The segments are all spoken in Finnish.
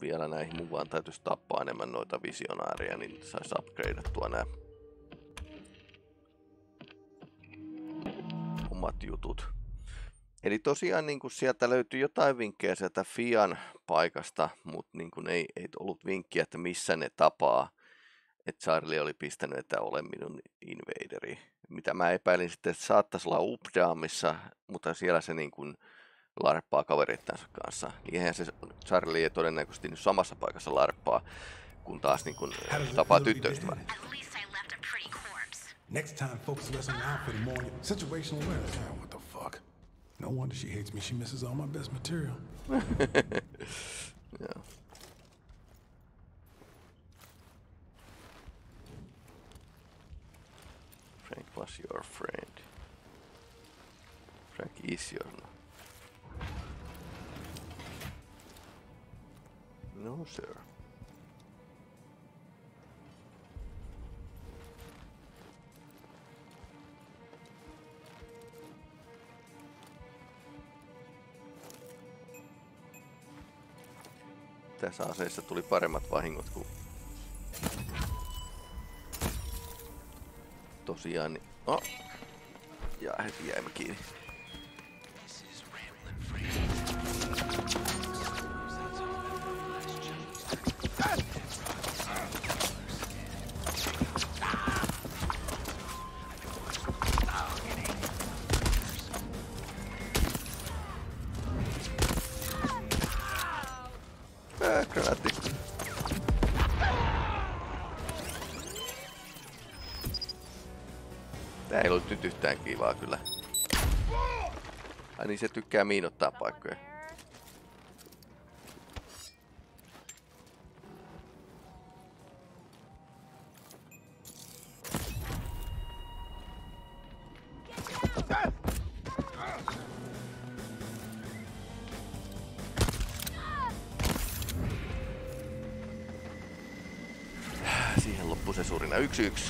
vielä näihin. Mun vaan täytyisi tappaa enemmän noita visionääriä, niin saisi upgradeattua nämä omat jutut. Eli tosiaan niin kuin sieltä löytyy jotain vinkkejä sieltä Fian paikasta, mutta niin kuin ei, ei ollut vinkkiä, että missä ne tapaa. Että Charlie oli pistänyt, että ole minun invaderi. Mitä mä epäilin sitten, että saattaisi olla Updaamissa, mutta siellä se niin kuin larppaa kaverittansa kanssa. Niin eihän se Charlie ei todennäköisesti nyt samassa paikassa larppaa, kun taas niin kuin tapaa tyttöystävän. Next time, focus less on the outfit and more on situational awareness. What the fuck? No wonder she hates me. She misses all my best material. yeah. Frank was your friend. Frank is your No, sir. Tässä aseessa tuli paremmat vahingot kuin tosiaan. Oh. Ja heti jäimme kiinni. Kivaa kyllä. Ai niin se tykkää miinottaa paikkoja. Siihen loppui se suurina yksi yksi.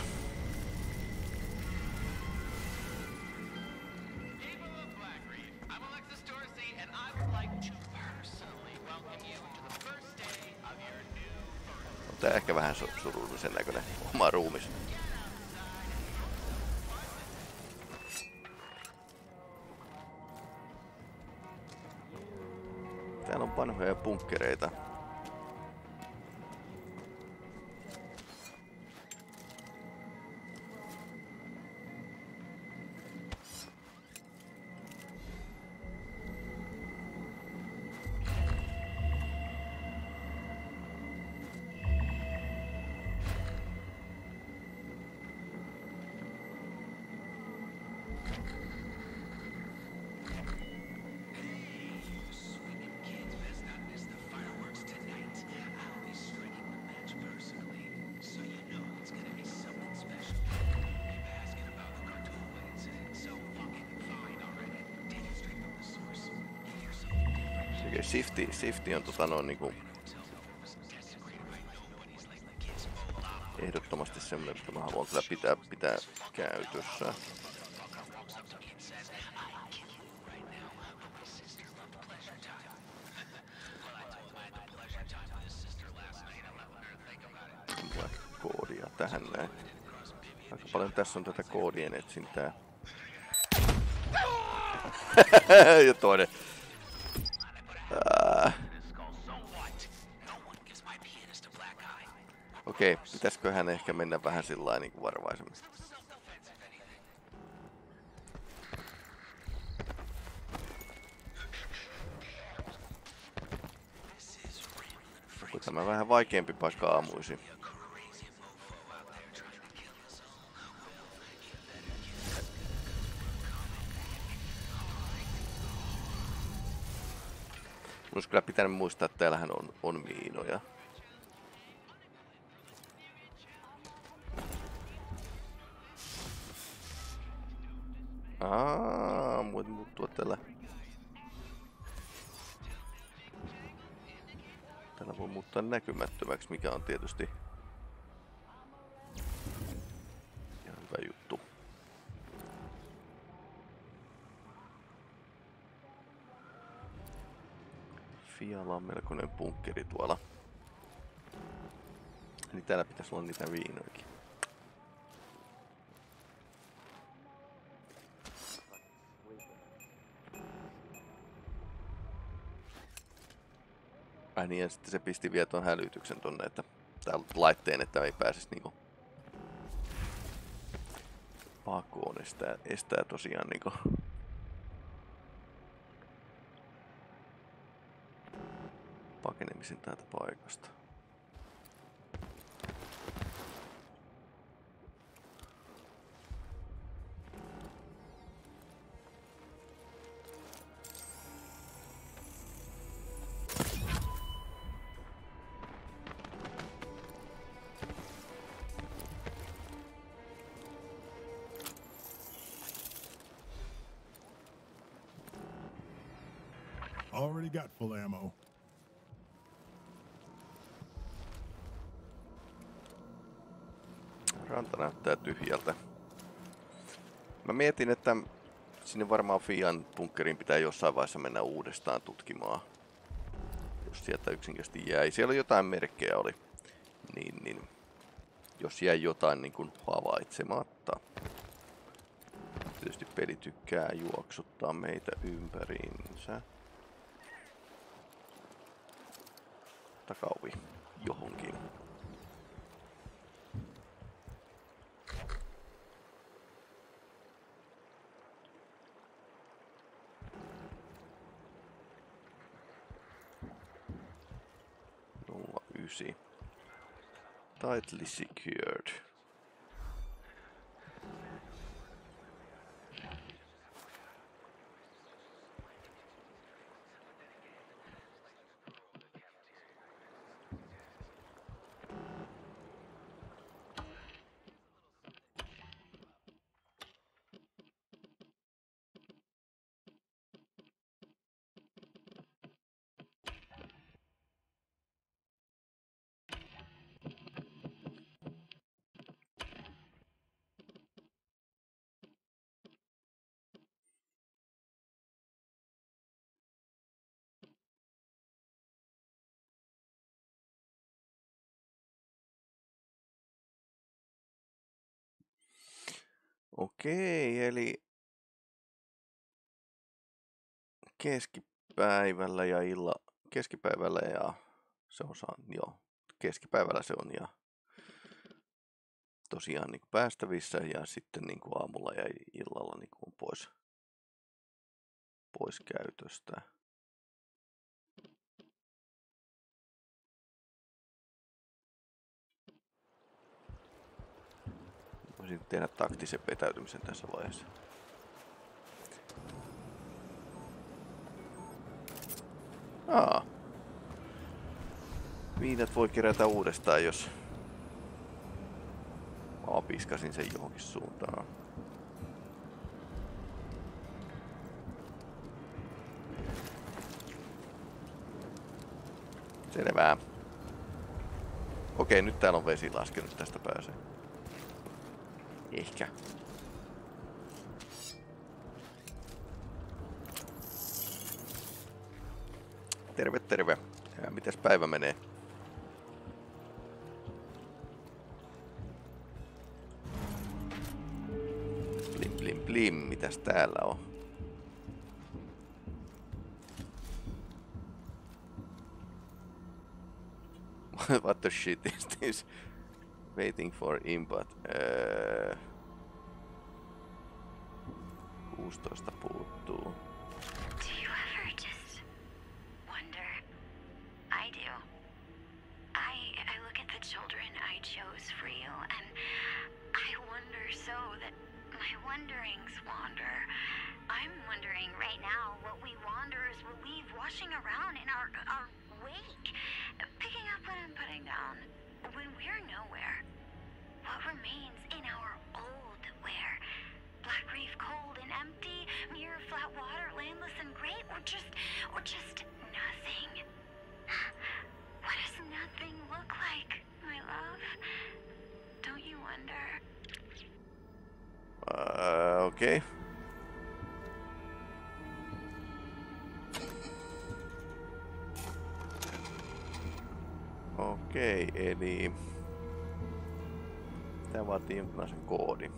Bunkkereita. On tota noin niinku ehdottomasti semmoinen, että mä haluan kyllä pitää, pitää käytössä. koodia tähän näin. Aika paljon tässä on tätä koodien etsintää. ja toinen Okei, pitäisiköhän ehkä mennä vähän sillä niin kuin varovaisemmin. Tämä vähän vaikeampi paikka aamuisin? Olisi kyllä pitänyt muistaa, että täällähän on, on miinoja. Aa, muut muuttua tällä. Tällä voi muuttaa näkymättömäksi, mikä on tietysti ihan hyvä juttu. Fiala on melkoinen punkkeri tuolla. täällä pitäisi olla niitä viinoikin. Ai niin, ja sitten se pisti vielä tuon hälytyksen tonne, että tää laitteen, että ei pääsisi niinku pakoon, estää, estää tosiaan niinku pakenemisen täältä paikasta. Got full ammo. Ranta näyttää tyhjältä. Mä mietin, että sinne varmaan Fian bunkkeriin pitää jossain vaiheessa mennä uudestaan tutkimaan. Jos sieltä yksinkertaisesti jäi. Siellä jotain merkkejä oli. Niin, niin. Jos jäi jotain niin kuin havaitsematta. Tietysti peli tykkää juoksuttaa meitä ympäriinsä. Takauvi johonkin. Nolla ysi. Tightly secured. Okei, eli keskipäivällä ja illa, keskipäivällä ja se on saan, joo, keskipäivällä se on ja tosiaan niin päästävissä ja sitten niin kuin aamulla ja illalla niin kuin pois, pois käytöstä. Voisin tehdä taktisen vetäytymisen tässä vaiheessa. Aa. Viinat voi kerätä uudestaan, jos mä sen johonkin suuntaan. Selvää. Okei, nyt täällä on vesi laskenut, tästä pääsee. Ehkä. Terve, terve. Ja mitäs päivä menee? Blim, blim, blim. Mitäs täällä on? What the shit is this? Waiting for input. Uh, 16 puuttuu. Or just or just nothing. What does nothing look like, my love? Don't you wonder? Uh, Okay. Okei, okay, eli Tämä vaatii jonkinlaisen koodin.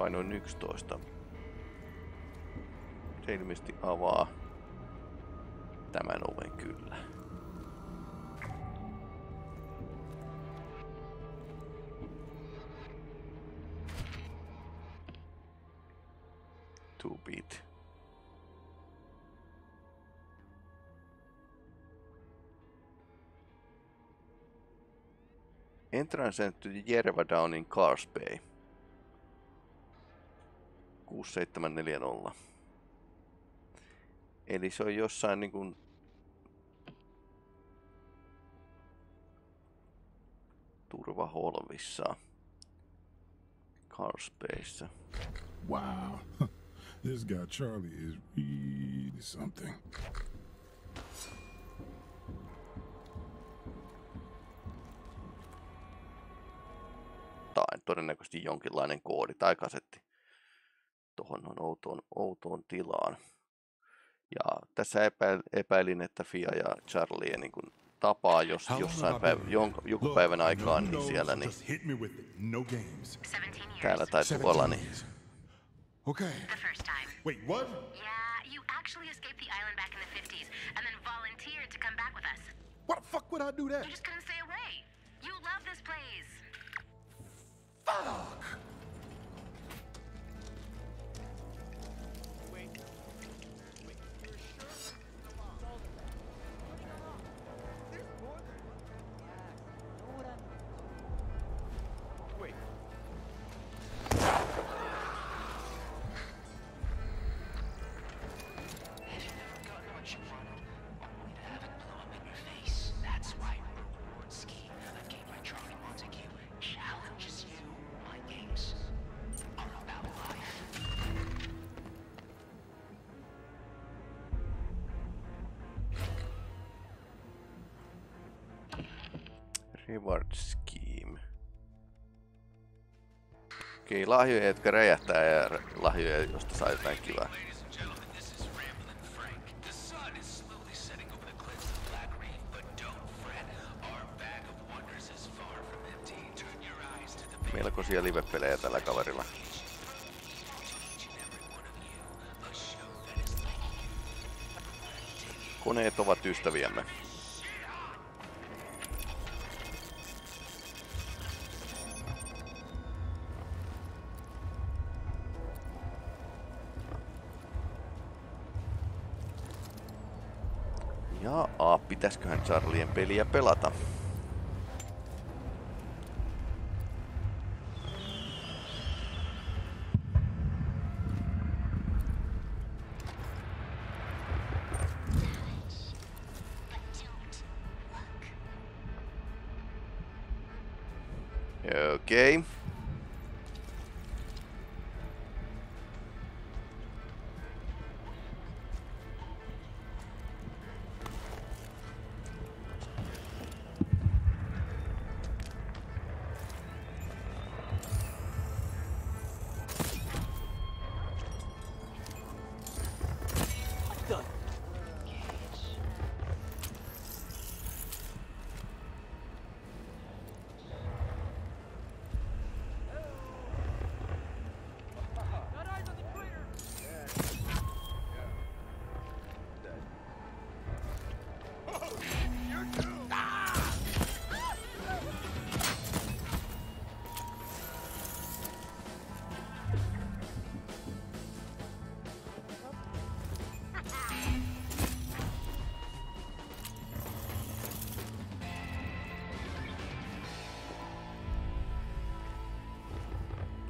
Painoin 11. Se ilmeisesti avaa tämän oven kyllä. Two beat. Entrance to Järvadownin in Cars Bay. 6740. Eli se on jossain niin kuin turvaholvissa. Carspace. Wow. this guy Charlie is really something. Tai todennäköisesti jonkinlainen koodi tai kasetti tuohon on outoon, outoon tilaan. Ja tässä epäil, epäilin, että Fia ja Charlie niin kuin tapaa jos, jossain päivä, jon, joku päivän aikaan niin siellä, niin No games. 17 years. täällä tai tuolla, niin Okay. The first time. Wait, what? Yeah, you actually escaped the island back in the 50s and then volunteered to come back with us. Why the fuck would I do that? You just couldn't stay away. You love this place. Fuck! Okei, lahjoja, jotka räjähtää ja lahjoja, josta saa jotain kivaa. Ladies and gentlemen, this is Ramblin' Frank. Charlien peliä pelata?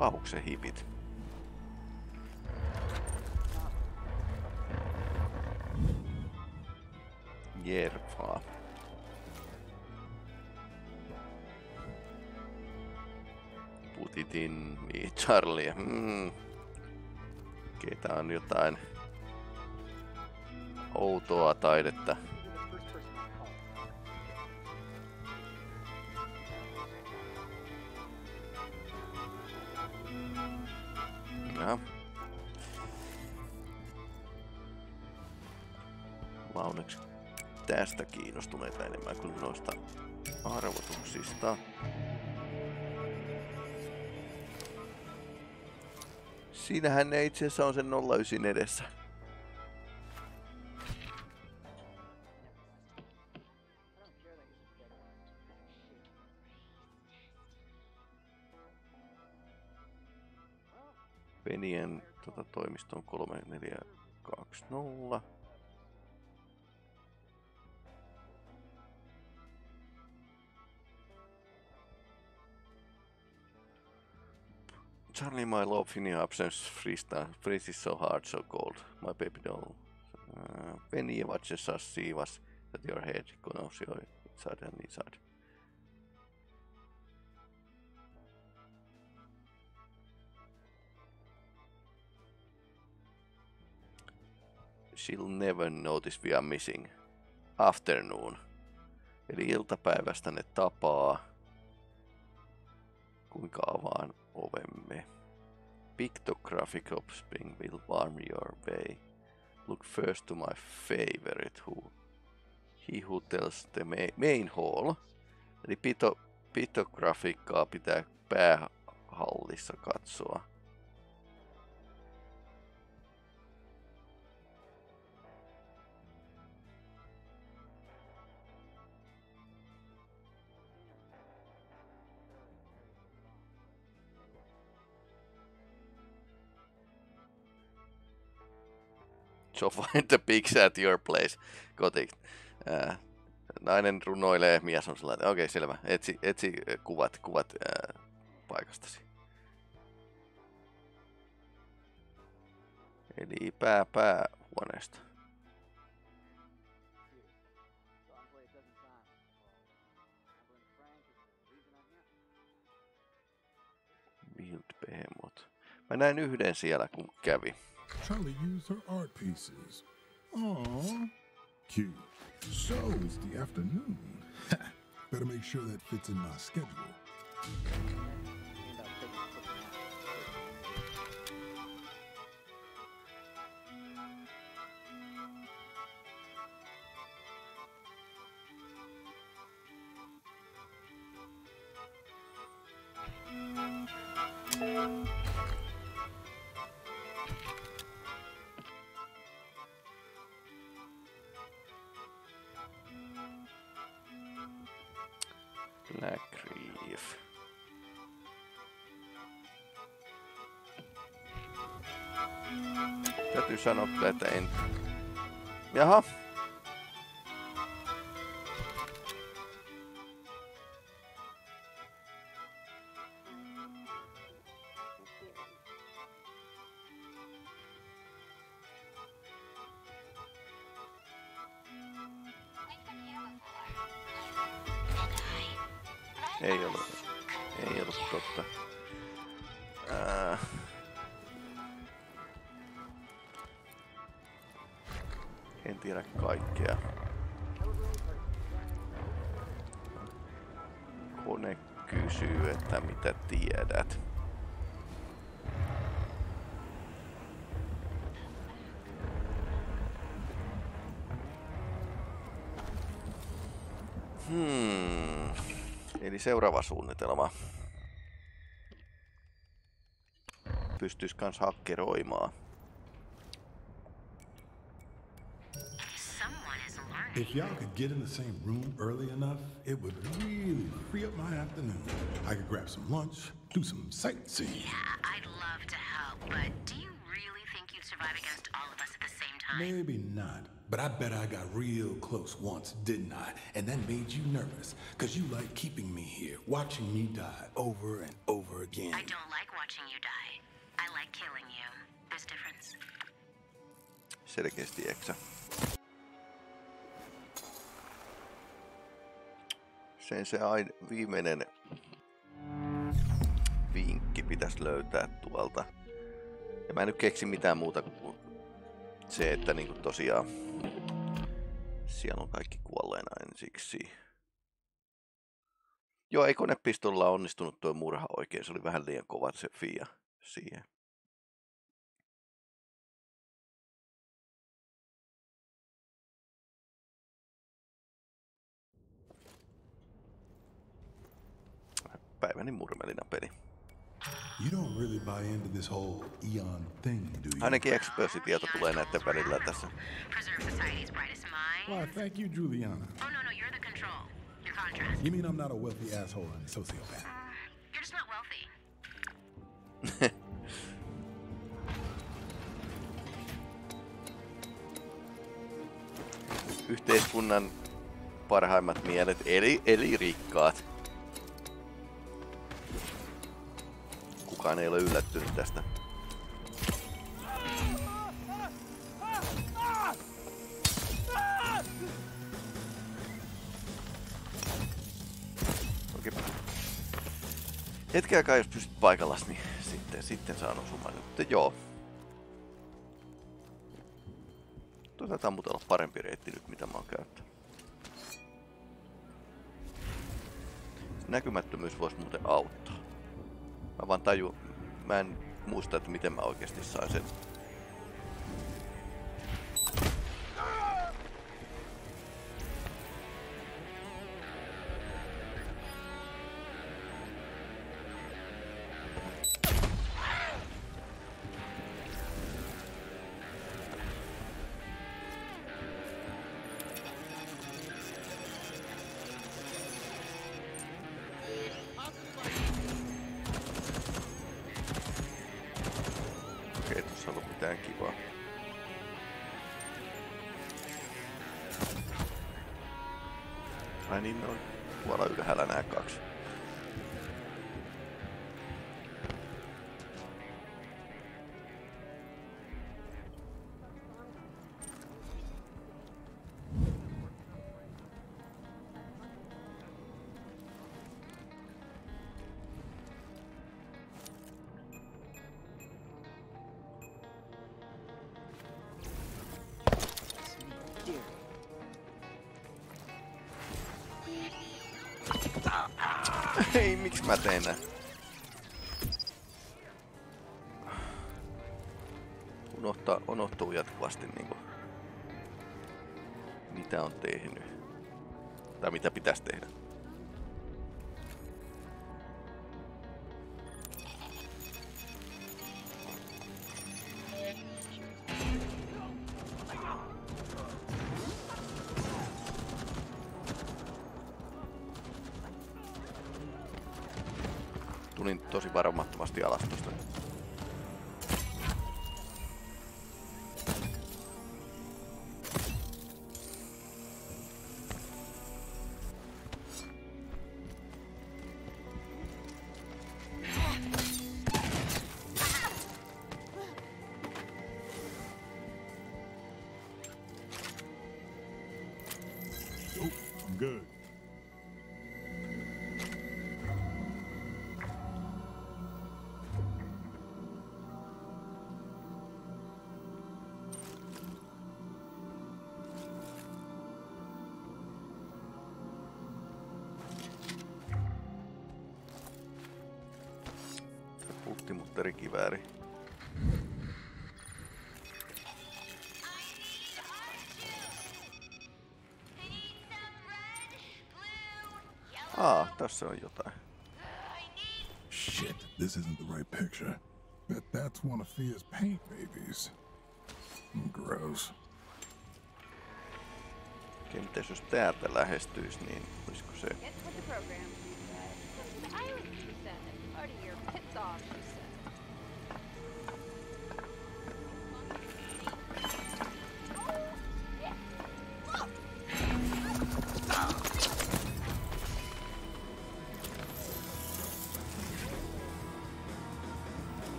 Pahuksen hipit. Jerfaa. Putitin, mi- Charlie. Hmm. Keitä on jotain outoa taidetta. Siinähän ne itse asiassa on sen 09 edessä. Penien tota, toimiston 3420. Charlie, my love in your absence freeze, is so hard, so cold. My baby doll. Uh, Penny watches us see us that your head knows your inside and inside. She'll never notice we are missing. Afternoon. Eli iltapäivästä ne tapaa. Kuinka avaan? Pictographic of spring will warm your way. Look first to my favorite who. He who tells the ma- main hall. Eli pito, pitografiikkaa pitää päähallissa katsoa. So find the pics at your place. Koti. Ää, nainen runoilee, mies on sellainen, okei okay, selvä, etsi, etsi äh, kuvat, kuvat ää, paikastasi. Eli pää päähuoneesta. Wild Behemoth. Mä näin yhden siellä, kun kävi. Charlie used her art pieces. Aw. Cute. So it's the afternoon. Better make sure that fits in my schedule. Täytyy sanoa kyllä, että en... Jaha. Ei seuraava suunnitelma. Pystyis kans hakkeroimaan. If y'all could get in the same room early enough, it would really free up my afternoon. I could grab some lunch, do some sightseeing. Yeah, I'd love to help, but do you really think you'd survive against all of us at the same time? Maybe not. But I bet I got real close once, didn't I? And that made you nervous. Because you like keeping me here, watching me die over and over again. I don't like watching you die. I like killing you. There's a difference. Selkeästi eksä. Sen se ain, viimeinen vinkki pitäisi löytää tuolta. Ja mä en nyt keksi mitään muuta kuin se, että niinku tosiaan siellä on kaikki kuolleena ensiksi. Joo, ei konepistolla onnistunut tuo murha oikein. Se oli vähän liian kova se fia siihen. Päiväni murmelina peli. You don't really buy into this whole Eon thing, do you? Ainakin Expersi-tieto tulee näiden välillä tässä. Preserve society's brightest mind. Why, thank you, Juliana. Oh, no, no, you're the control. You're contrast. You mean I'm not a wealthy asshole and a sociopath? You're just not wealthy. Yhteiskunnan parhaimmat mielet, eli, eli rikkaat. Kukaan ei ole yllättynyt tästä. Okei. Hetken aikaa, jos pysyt paikallas, niin sitten, sitten saan osumaan. Mutta joo. Tuo taitaa olla parempi reitti nyt, mitä mä oon käyttänyt. Näkymättömyys voisi muuten auttaa. Mä vaan taju, mä en muista, että miten mä oikeasti sain sen. Niin, ne on tuolla ylhäällä nämä kaksi. Mä tein näin? Unohtaa, unohtuu jatkuvasti niinku, mitä on tehnyt. Tai mitä pitäisi tehdä. Puttimutteri-kivääri. Aa, tässä on jotain. Shit, this isn't the right picture. Bet that's one of Fia's paint babies. Gross. Okei, mitäs jos täältä lähestyisi, niin olisiko se... Get with the program, she said. I was, she said. Part of your pits off, she said.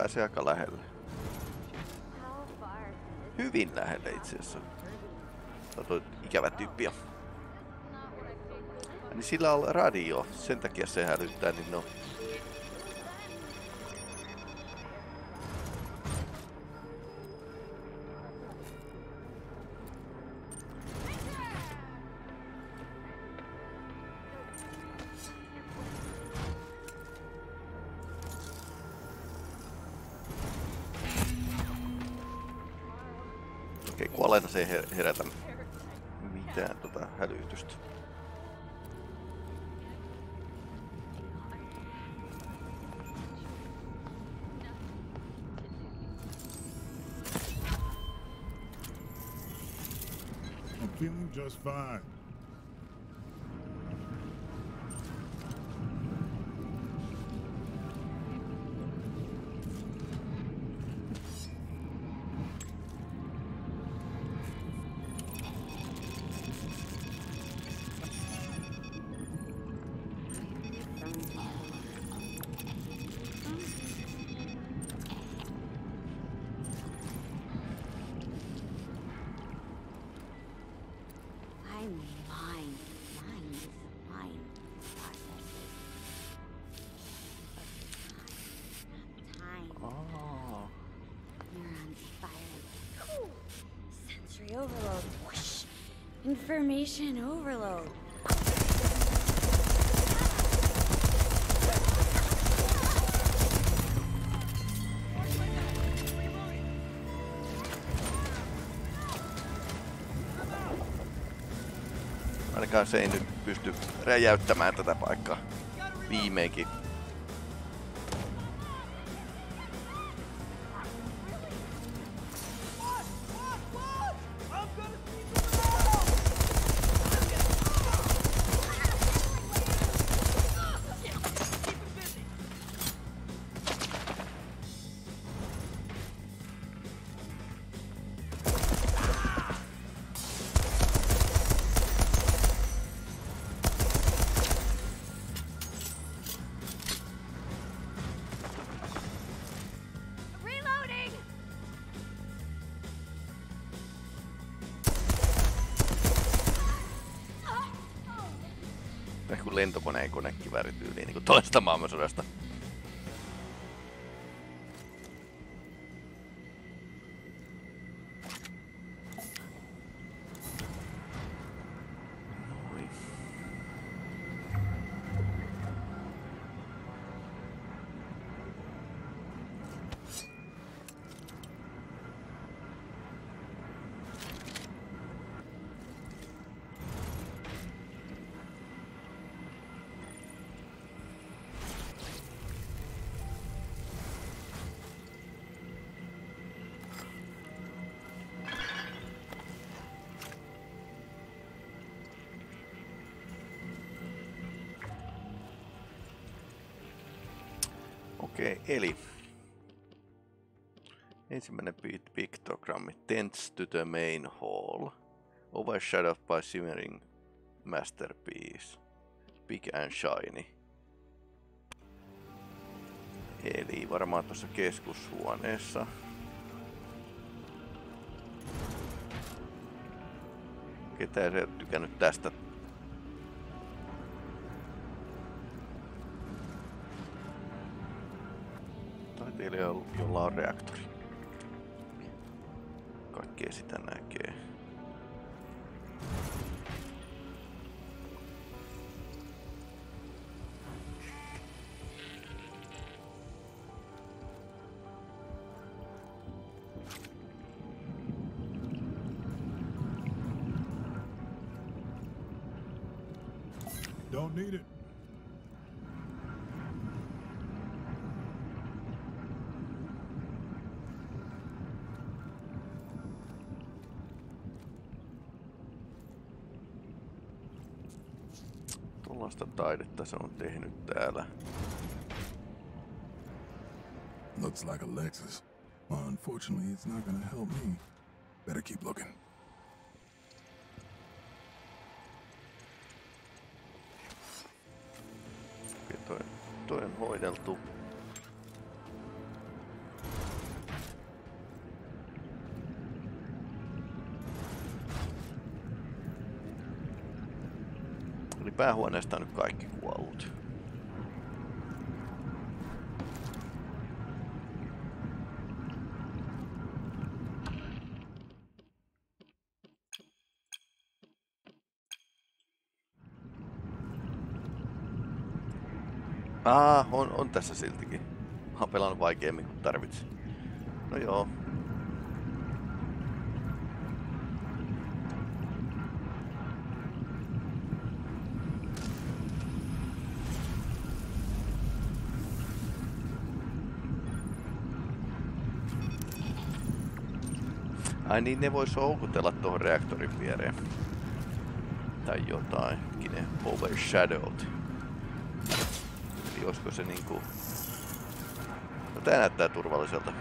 Pääsee aika lähelle. Hyvin lähelle itse asiassa. Toi ikävä tyyppi. jo. not what I think? Niin sillä on radio, sen takia se hälyttää, niin no. Okei, kuolleena se ei her- herätä mitään tota hälytystä. I'm feeling just fine. Information overload. ainakaan se ei nyt pysty räjäyttämään tätä paikkaa. Viimeinkin. Lentokoneen konekivääri tyyliin niin toista maailmansodasta. Eli ensimmäinen pi- piktogrammi. Tents to the main hall. Overshadowed by shimmering masterpiece. Big and shiny. Eli varmaan tuossa keskushuoneessa. Ketä ei tykännyt tästä jolla on reaktori. Kaikkea sitä näkee. Don't need it. Taidetta se on tehnyt täällä. Looks like a Lexus. Well, unfortunately, it's not gonna help me. Better keep looking. Päähuoneesta on nyt kaikki kuollut. Aa, on, on tässä siltikin. Mä oon pelannut vaikeammin kuin tarvitsi. No joo. Ai niin, ne vois houkutella tuohon reaktorin viereen. Tai jotain. Ne overshadowed. Eli olisiko se niinku... No tää näyttää turvalliselta.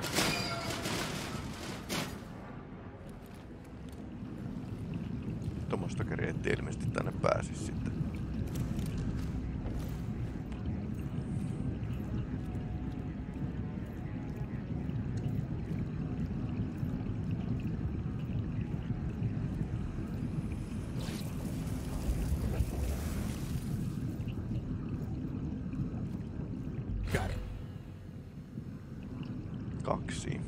Tuommoista kereetti ilmeisesti tänne pääsis sitten. Got it. Kaksi.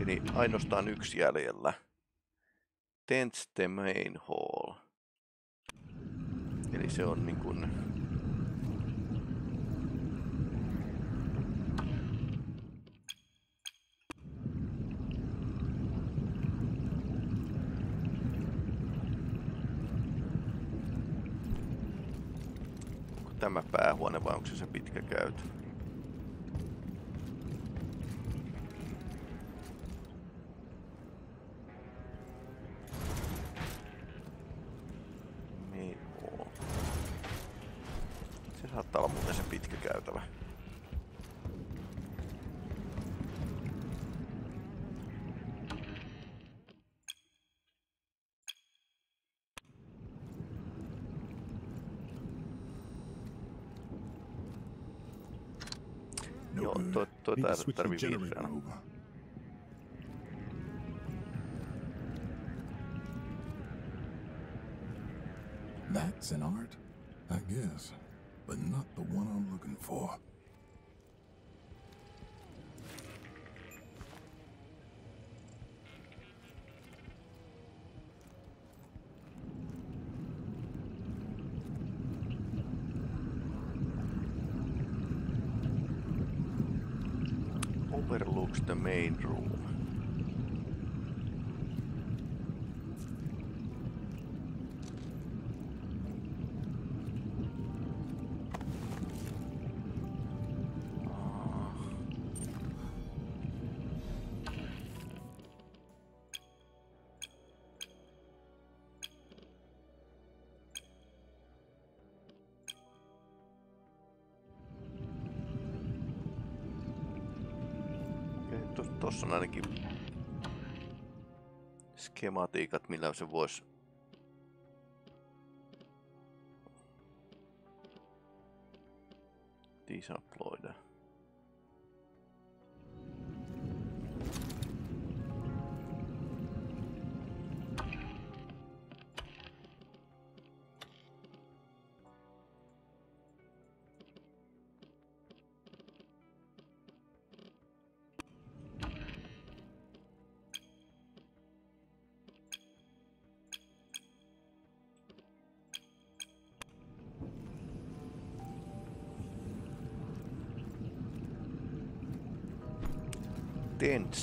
Eli ainoastaan yksi jäljellä. Tents the main hall. Eli se on niin kuin... Tämä päähuone vai onko se se pitkä käytö? Need to tar- switch the tarvii generator vihreänä. over. That's an art, I guess, but not the one I'm looking for. The main room. Skematiikat, millä se voisi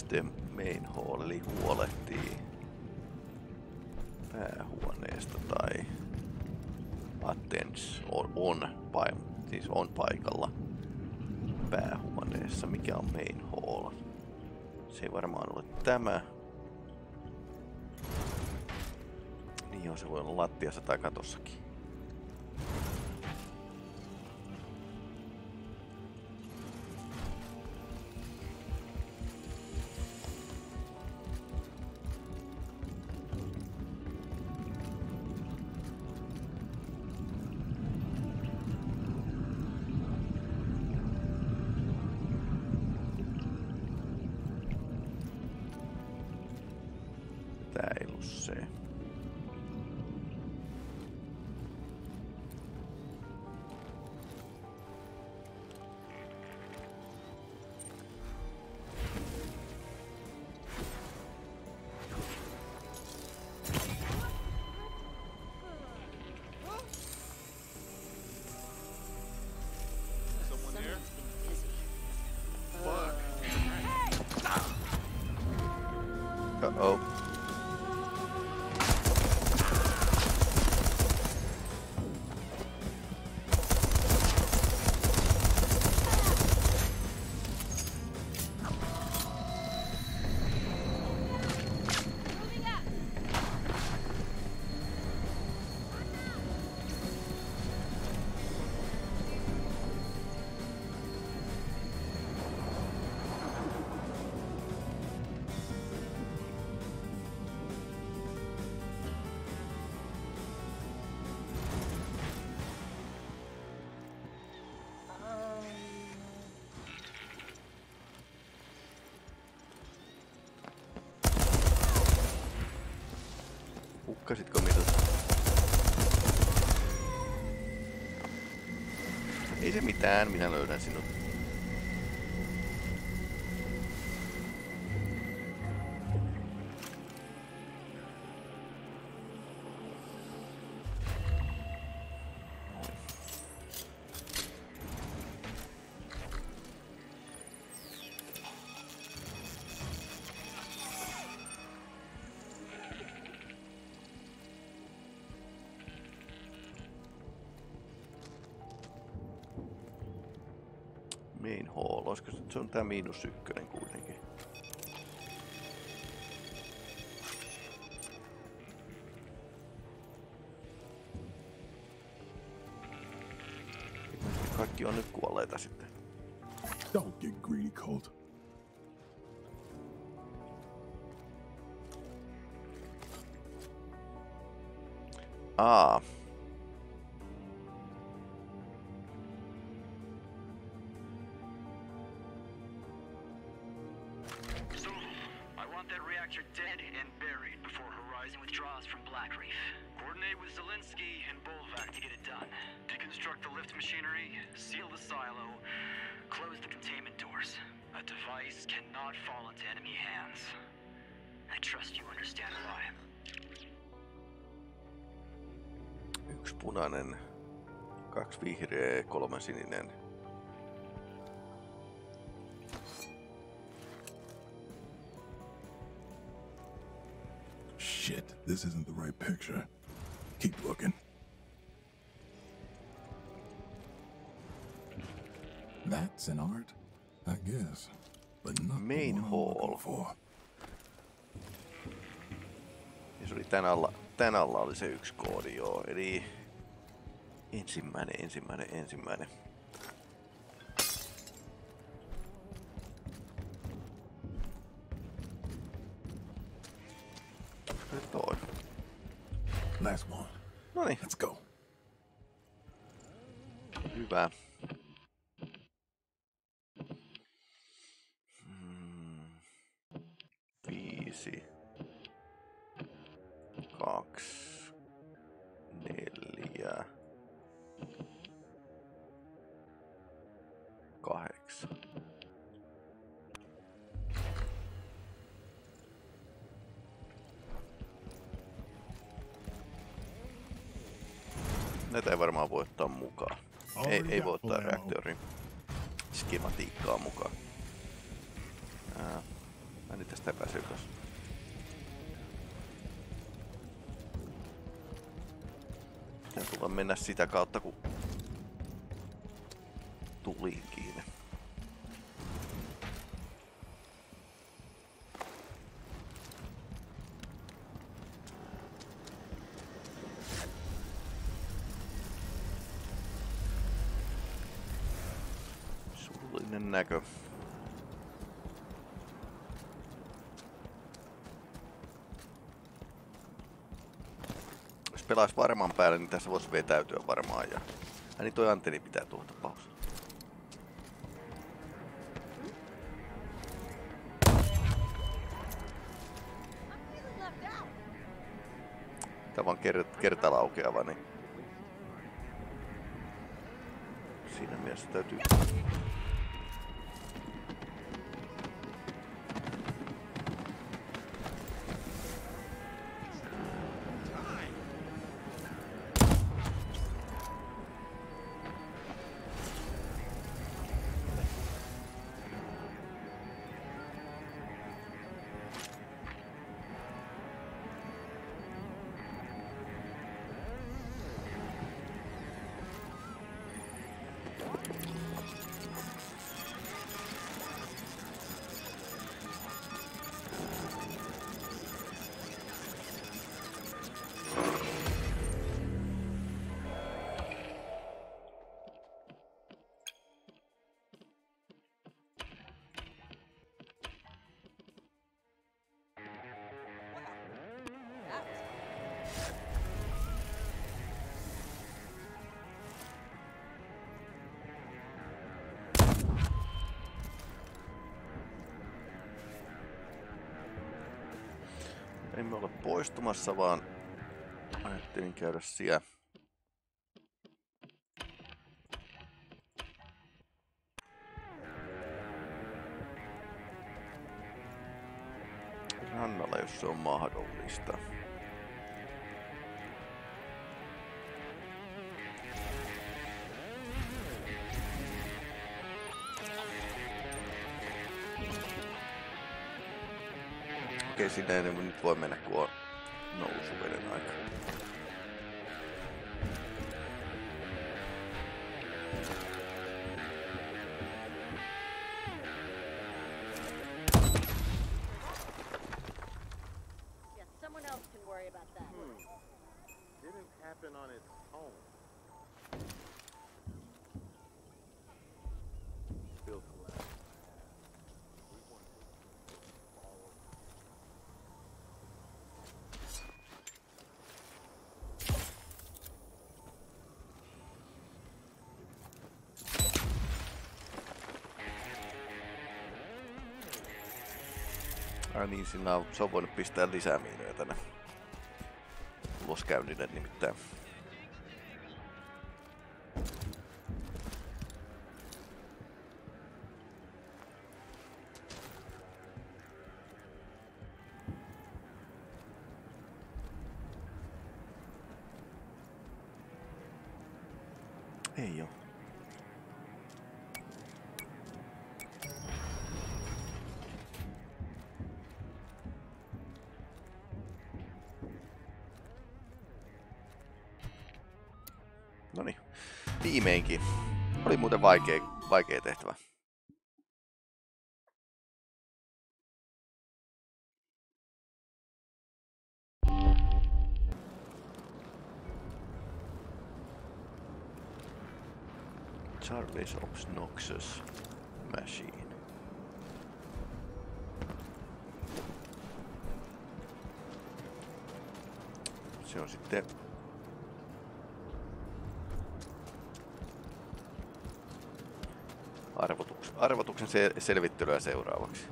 The main hall, eli huolehtii päähuoneesta tai attends on, on, pai- siis on paikalla päähuoneessa. Mikä on main hall? Se ei varmaan ole tämä. Niin joo, se voi olla lattiassa tai katossakin. Nakkasitko minut? Ei se mitään, minä löydän sinut. Tää miinus ykkönen vihreä, kolme sininen. Shit, this isn't the right picture. Keep looking. That's an art, I guess. But not the Main hall. for. Ja se oli tän alla, tän alla oli se yksi koodi, joo. Eli ensimmäinen, ensimmäinen, ensimmäinen. Skematiikkaa mukaan. Ää, mä nyt tästä epäselväs. Pitää tulla mennä sitä kautta, kun tulin kiinni. Näkö. Jos pelaisi varmaan päälle, niin tässä voisi vetäytyä varmaan. Ja... Niin toi antenni pitää left out. Tämä on ker- kertalaukeava, niin... Siinä mielessä täytyy... Poistumassa, vaan Ajattelin käydä siellä. Rannalla, jos se on mahdollista. Okei, sinne ei nyt voi mennä, kun on nousuveden aika. Yeah, niin, siinä on, se on voinut pistää lisää miinoja tänne uloskäynnille nimittäin. Viimeinkin. Oli muuten vaikea, vaikea tehtävä. Charlie's Obnoxious Machine. Se on sitten arvotuksen se, selvittelyä seuraavaksi.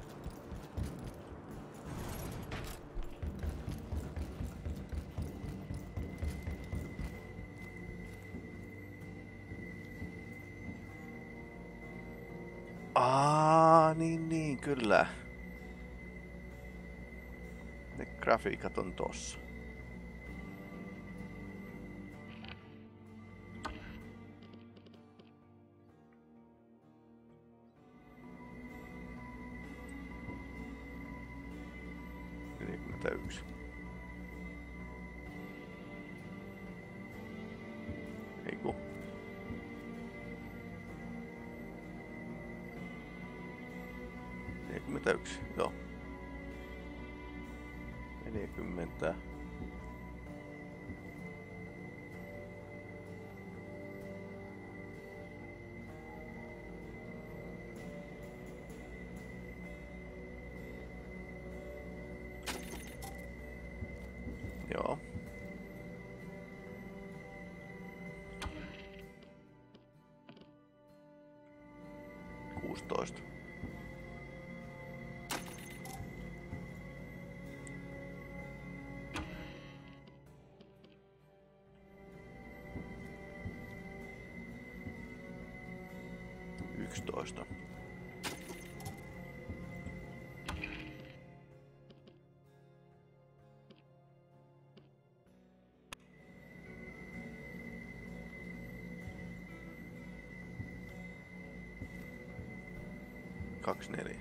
Aa, niin niin, kyllä. Ne grafiikat on tossa. Cockney.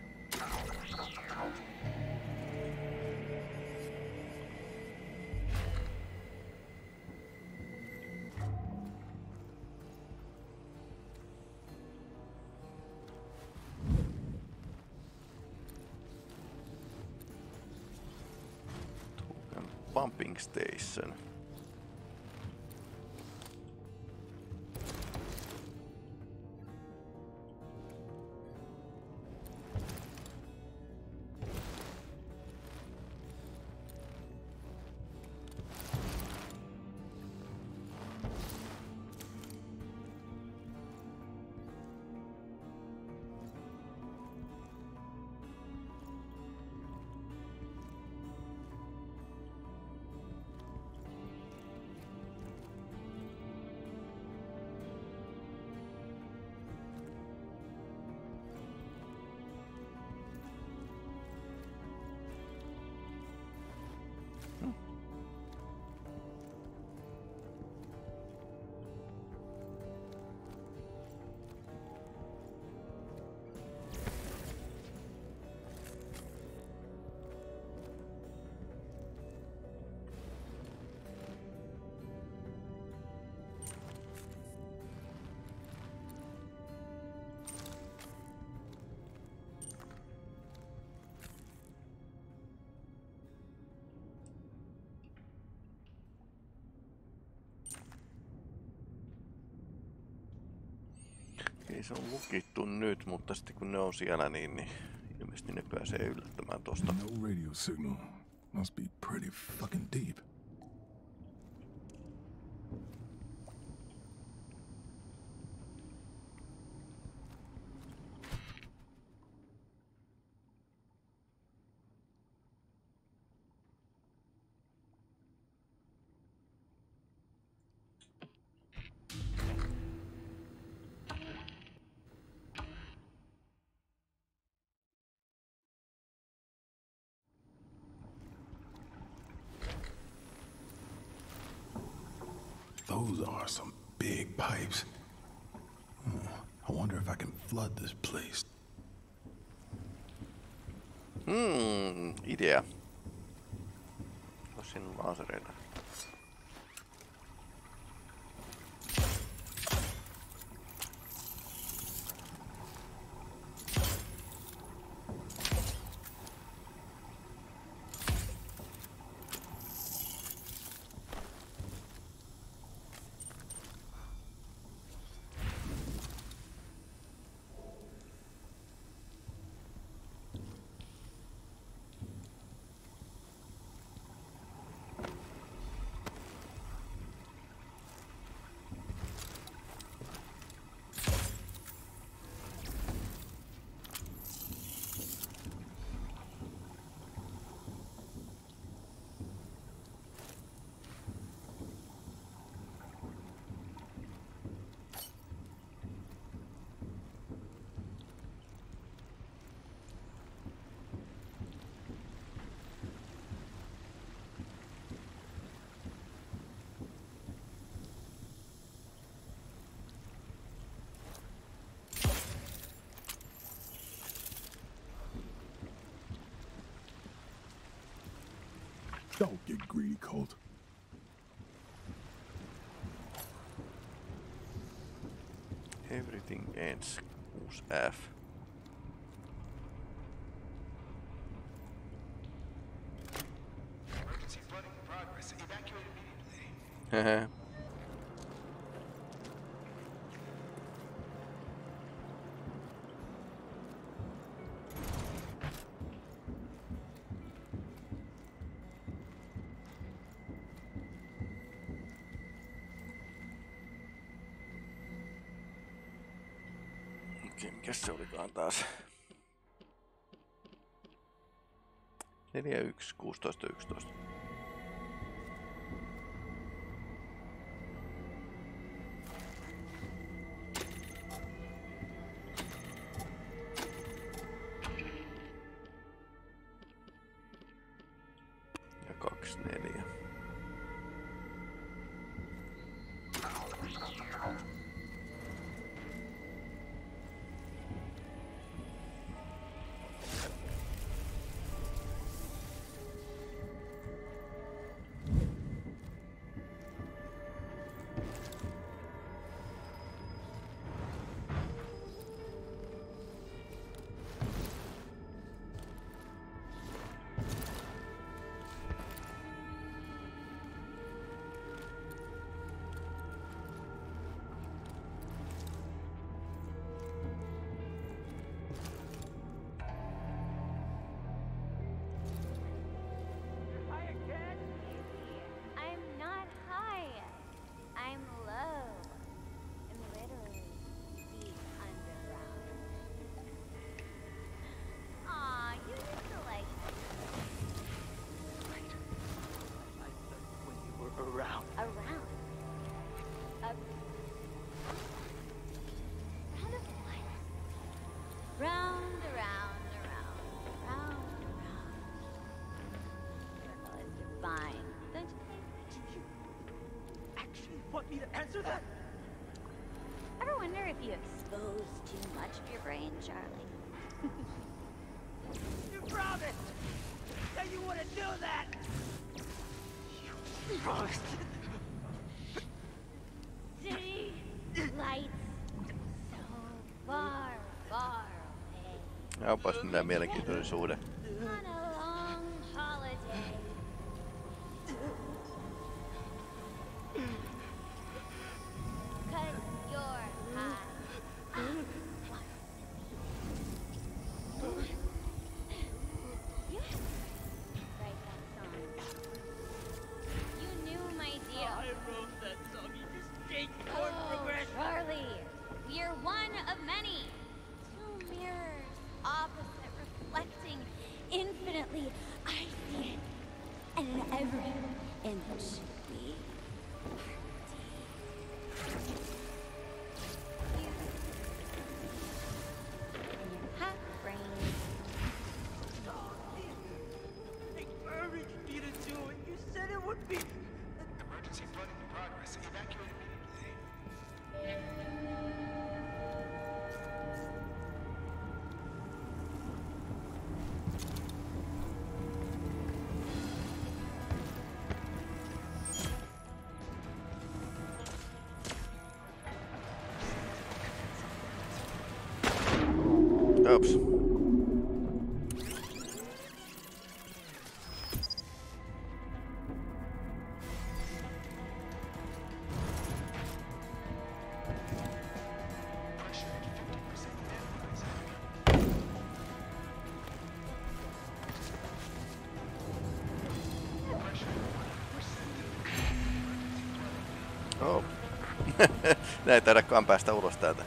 Pumping station. Ei se on lukittu nyt, mutta sitten kun ne on siellä, niin, niin ilmeisesti ne pääsee yllättämään tosta. No radio signal. Must be pretty fucking deep. Those are some big pipes. Hmm, I wonder if I can flood this place. Idea. Jos siinä on Don't get greedy, Colt. Everything ends 6F. Emergency flooding in progress. Evacuate immediately. Uh-huh. 4, 1, 16, 11. Me to answer that? Ever wonder if you expose too much of your brain, Charlie? You promised that you wouldn't do that. You promised. City lights so far, far away. Onpas mitä mielenkiintoinen suhde. every inch. Ops. Oh. Näin ei taidakaan päästä ulos täältä.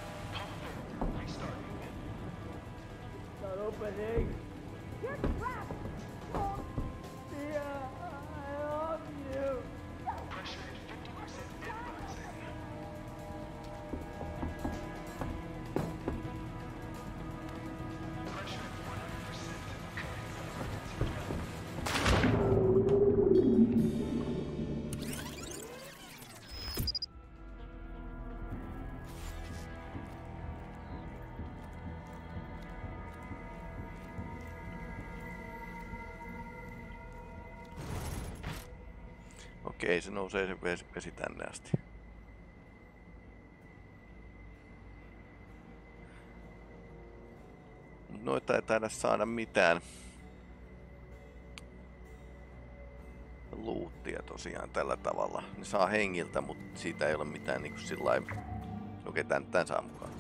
Se nousee se vesi, vesi tänne asti. Noita ei taida saada mitään luuttia tosiaan tällä tavalla. Ne saa hengiltä, mutta siitä ei ole mitään niinku sillä Okei, tän, tän saa mukaan.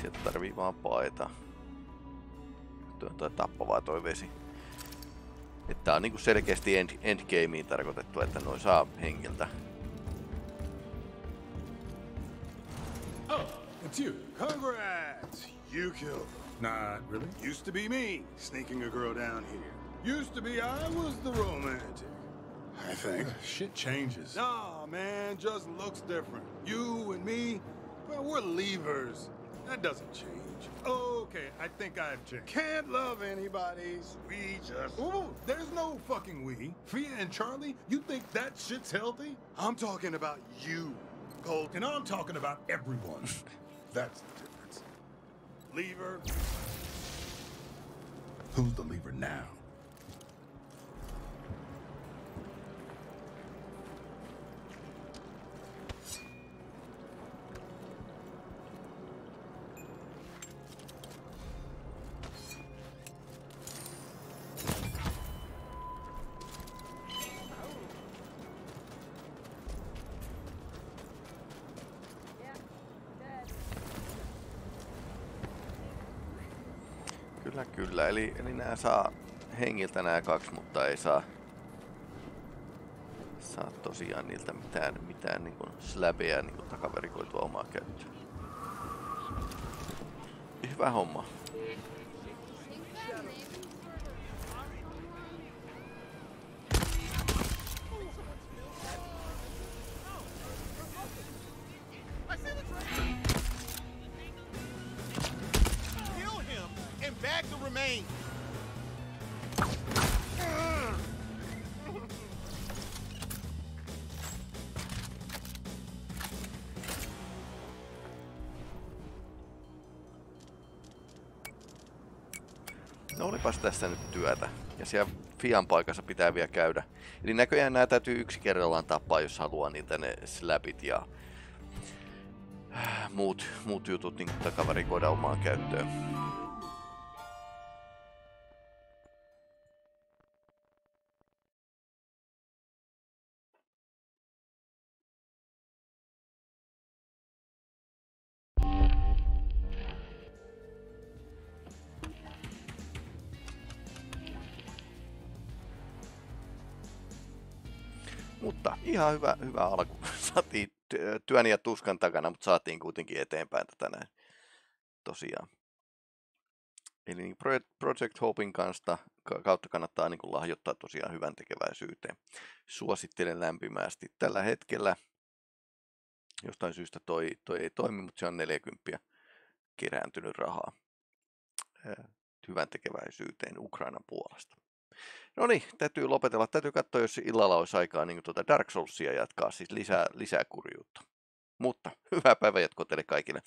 Sieltä tarvii vaan paeta. Tuo on toi tappavaa toi vesi. Että tää on niinku selkeästi end, endgameen tarkoitettu, että noin saa hengiltä. Oh, it's you. Congrats! You killed him. Not really. Used to be me, sneaking a girl down here. Used to be I was the romantic. I think. shit changes. Nah, man, just looks different. You and me, well, we're leavers. That doesn't change. Okay, I think I've changed. Can't love anybody's. We just. Ooh, there's no fucking we. Fia and Charlie, you think that shit's healthy? I'm talking about you, Colt. And I'm talking about everyone. That's the difference. Lever. Who's the lever now? Kyllä. Eli, eli nämä saa hengiltä nämä kaksi, mutta ei saa, saa tosiaan niiltä mitään, mitään niin släbeä niin takaverikoitua omaa käyttöön. Hyvä homma. Bag the remains. No olipas tässä nyt työtä. Ja siellä Fian paikassa pitää vielä käydä. Eli näköjään nämä täytyy yksi kerrallaan tappaa, jos haluaa niitä ne slapit ja muut, muut jutut niin takavarikoida omaan käyttöön. Ihan hyvä, hyvä alku. Saatiin ty- työn ja tuskan takana, mutta saatiin kuitenkin eteenpäin tätä näin. Tosiaan. Eli niin Project- Hopin kanssa ka- kautta kannattaa niin kuin lahjoittaa tosiaan hyvän tekeväisyyteen. Suosittelen lämpimästi. Tällä hetkellä jostain syystä toi, toi ei toimi, mutta se on 40 kerääntynyt rahaa hyvän tekeväisyyteen Ukrainan puolesta. No niin, täytyy lopetella. Täytyy katsoa, jos illalla olisi aikaa niin tuota Dark Soulsia jatkaa, siis lisää, lisää kurjuutta. Mutta hyvää päivänjatkoa teille kaikille.